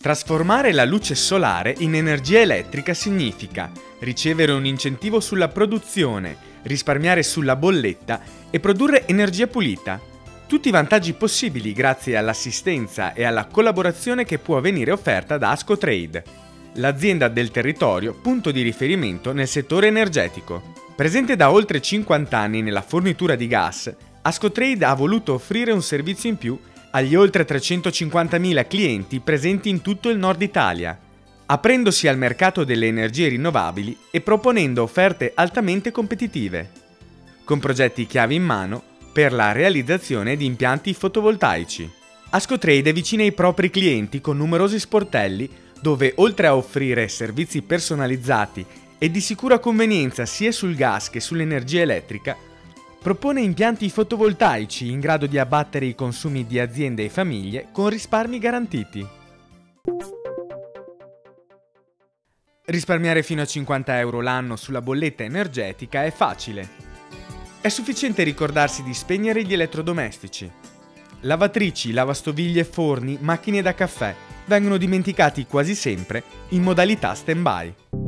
Trasformare la luce solare in energia elettrica significa ricevere un incentivo sulla produzione, risparmiare sulla bolletta e produrre energia pulita. Tutti i vantaggi possibili grazie all'assistenza e alla collaborazione che può venire offerta da Ascotrade, l'azienda del territorio punto di riferimento nel settore energetico. Presente da oltre 50 anni nella fornitura di gas, Ascotrade ha voluto offrire un servizio in più agli oltre 350.000 clienti presenti in tutto il nord Italia, aprendosi al mercato delle energie rinnovabili e proponendo offerte altamente competitive, con progetti chiave in mano per la realizzazione di impianti fotovoltaici. Ascotrade è vicina ai propri clienti con numerosi sportelli dove oltre a offrire servizi personalizzati e di sicura convenienza sia sul gas che sull'energia elettrica, Propone impianti fotovoltaici in grado di abbattere i consumi di aziende e famiglie con risparmi garantiti. Risparmiare fino a 50 euro l'anno sulla bolletta energetica è facile. È sufficiente ricordarsi di spegnere gli elettrodomestici. Lavatrici, lavastoviglie, forni, macchine da caffè vengono dimenticati quasi sempre in modalità stand-by.